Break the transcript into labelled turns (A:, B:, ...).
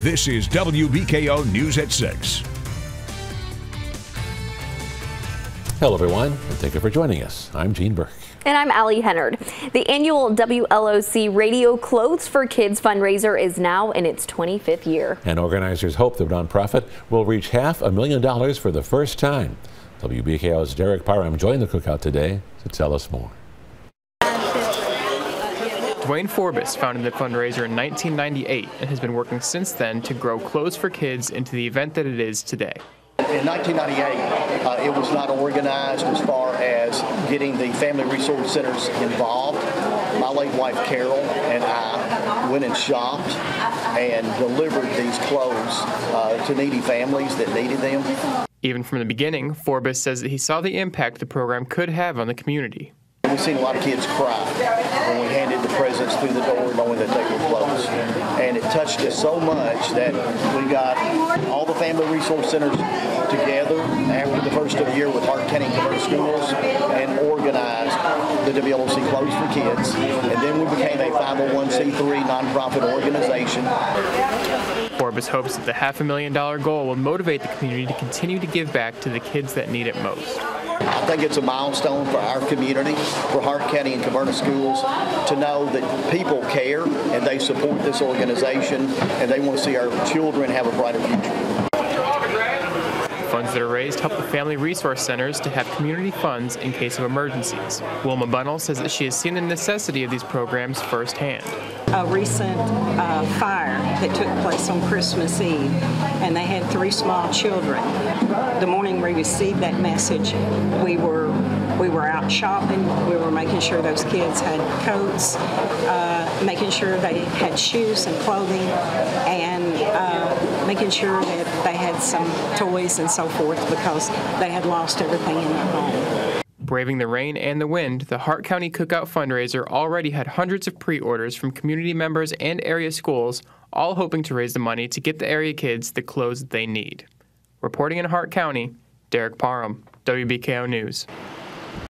A: This is WBKO News at 6.
B: Hello, everyone, and thank you for joining us. I'm Gene Birk.
C: And I'm Allie Hennard. The annual WLOC Radio Clothes for Kids fundraiser is now in its 25th year.
B: And organizers hope the nonprofit will reach half a million dollars for the first time. WBKO's Derek Parham joined the cookout today to tell us more.
D: Dwayne Forbes founded the fundraiser in 1998 and has been working since then to grow Clothes for Kids into the event that it is today.
E: In 1998, uh, it was not organized as far as getting the family resource centers involved. My late wife Carol and I went and shopped and delivered these clothes uh, to needy families that needed them.
D: Even from the beginning, Forbes says that he saw the impact the program could have on the community.
E: We've seen a lot of kids cry when we handed the presents through the door knowing that they were closed. And it touched us so much that we got all the family resource centers together after the first of the year with Hart County Caverna Schools and organized the WLOC Clothes for Kids. And then we became a 501c3 nonprofit organization.
D: Forbes hopes that the half a million dollar goal will motivate the community to continue to give back to the kids that need it most.
E: I think it's a milestone for our community, for Hart County and Caverna Schools, to know that people care and they support this organization and they want to see our children have a brighter future.
D: Funds that are raised help the family resource centers to have community funds in case of emergencies. Wilma Bunnell says that she has seen the necessity of these programs firsthand.
F: A recent uh, fire that took place on Christmas Eve, and they had three small children. The morning we received that message, we were we were out shopping. We were making sure those kids had coats, uh, making sure they had shoes and clothing, and uh, making sure that they had some toys and so forth because they had lost everything in their home.
D: Braving the rain and the wind, the Hart County Cookout fundraiser already had hundreds of pre orders from community members and area schools, all hoping to raise the money to get the area kids the clothes they need. Reporting in Hart County, Derek Parham, WBKO News.